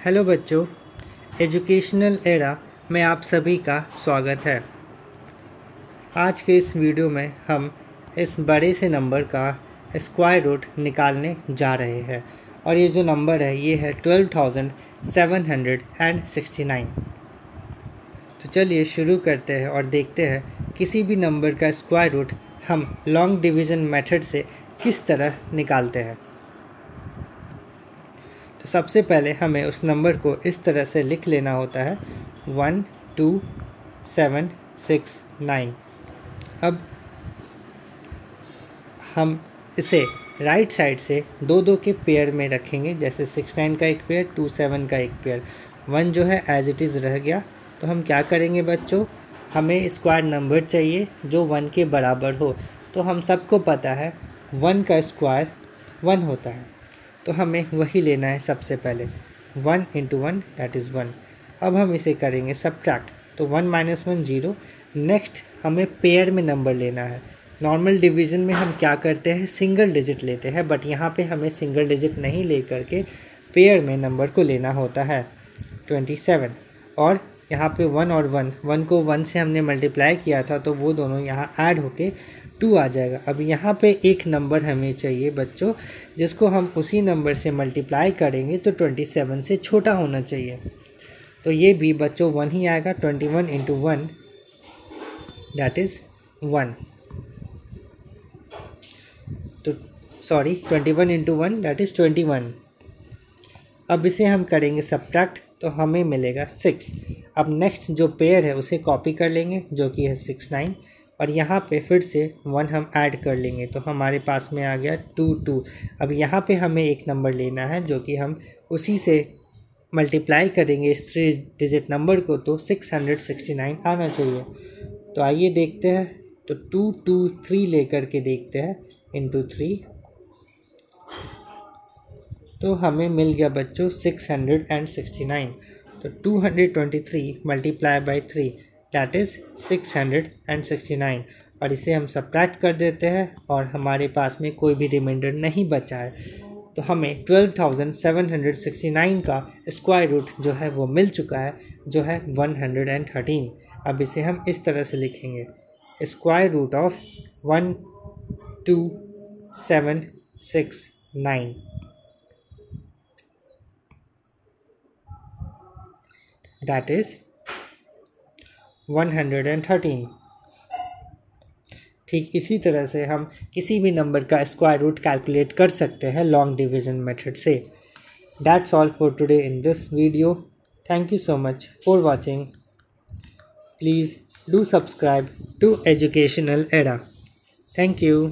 Hello बच्चों, educational era में आप सभी का स्वागत है। आज के इस वीडियो में हम इस बड़े से नंबर का स्क्वायर रूट निकालने जा रहे हैं और ये जो नंबर है, ये है twelve thousand seven hundred and sixty nine. तो चलिए शुरू करते हैं और देखते हैं किसी भी नंबर का स्क्वायर रूट हम लॉन्ग डिवीज़न मेथड से किस तरह निकालते हैं। सबसे पहले हमें उस नंबर को इस तरह से लिख लेना होता है। One, two, seven, six, nine. अब हम इसे राइट साइड से दो दो के पेयर में रखेंगे। जैसे सिक्स, नाइन का एक पेयर, टू, सेवन का एक पेयर। वन जो है एज इट इज़ रह गया। तो हम क्या करेंगे बच्चों? हमें स्क्वायर नंबर चाहिए जो वन के बराबर हो। तो हम सबको पता है, वन का स्क्वायर वन होता है। तो हमें वही लेना है सबसे पहले। One into one that is one. अब हम इसे करेंगे सब्ट्रैक्ट तो one minus one zero next हमें पेयर में नंबर लेना है। नॉर्मल डिवीज़न में हम क्या करते हैं? सिंगल डिजिट लेते हैं बट यहाँ पे हमें सिंगल डिजिट नहीं ले करके पेयर में नंबर को लेना होता है। ट्वेंटी सेवन और यहाँ पे वन और वन वन को वन से हमने मल्टीप्लाई किया था तो वो दोनों यहाँ ऐड होके टू आ जाएगा। अब यहाँ पे एक नंबर हमें चाहिए बच्चों, जिसको हम उसी नंबर से मल्टीप्लाई करेंगे तो ट्वेंटी सेवन से छोटा होना चाहिए। तो ये भी बच्चों वन ही आएगा twenty one into one that is one तो sorry twenty one into one that is twenty one अब इसे हम करेंगे सब्ट्रैक्ट तो हमें मिलेगा सिक्स अब नेक्स्ट जो पेयर है, उसे कॉपी कर लेंगे, जो कि है सिक्स नाइन और यहाँ पे फिर से वन हम ऐड कर लेंगे। तो हमारे पास में आ गया टू टू अब यहाँ पे हमें एक नंबर लेना है, जो कि हम उसी से मल्टीप्लाई करेंगे इस थ्री डिजिट नंबर को तो सिक्स हंड्रेड सिक्सटी नाइन आना चाहिए। तो आइए देखते हैं। तो टू टू थ्री लेकर के देखते हैं इंटू थ्री तो हमें मिल गया बच्चों six hundred and sixty nine तो two hundred twenty three multiply by three that is six hundred and sixty nine और इसे हम सब्ट्रैक्ट कर देते हैं और हमारे पास में कोई भी रिमाइंडर नहीं बचा है। तो हमें twelve thousand seven hundred sixty nine का स्क्वायर रूट जो है वो मिल चुका है, जो है वन हंड्रेड एंड थर्टीन अब इसे हम इस तरह से लिखेंगे। Square root of one two seven six nine that is 113 ठीक, इसी तरह से हम किसी भी नंबर का स्क्वायर रूट कैलकुलेट कर सकते हैं लॉन्ग डिवीज़न मेथड से। That's all for today in this video thank you so much for watching please do subscribe to educational era thank you